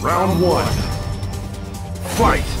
Round one. Fight!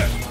Yeah!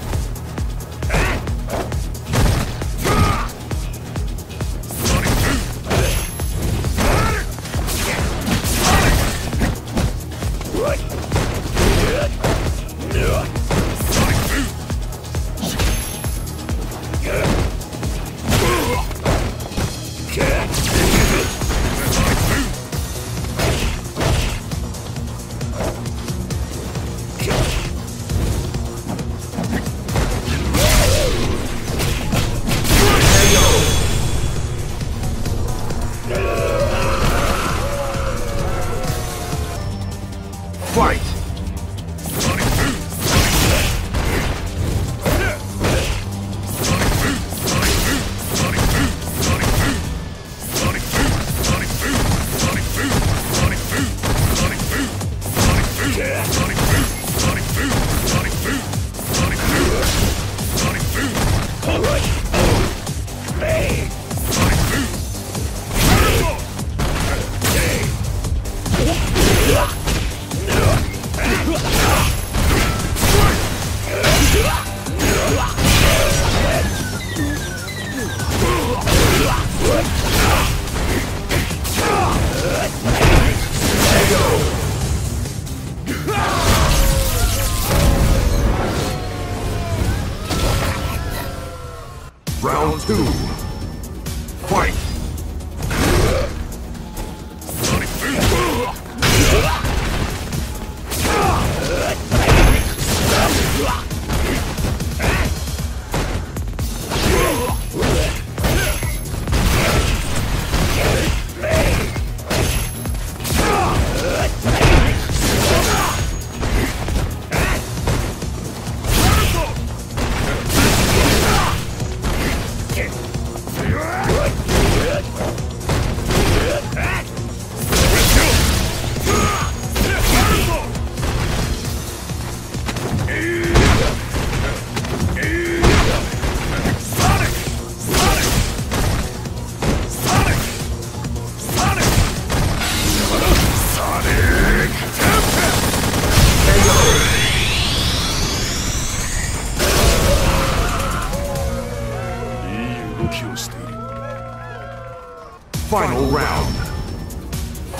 Final round.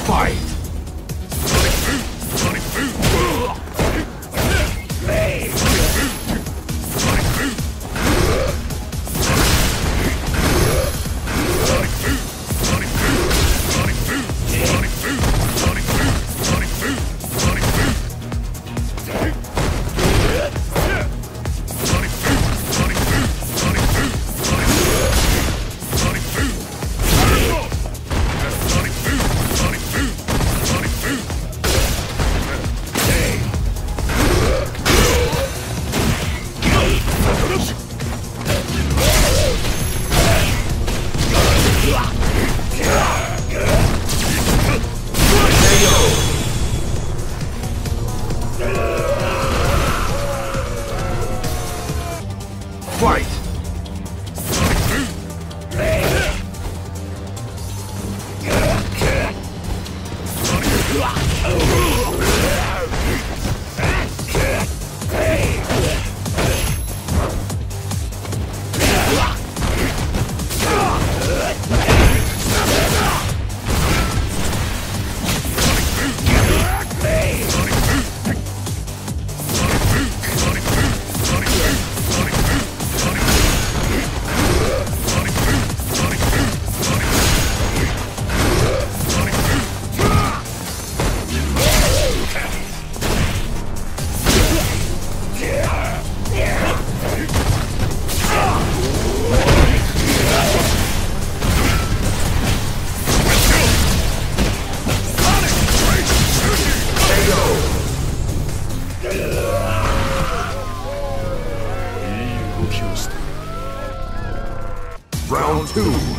Fight! Fight! Round two.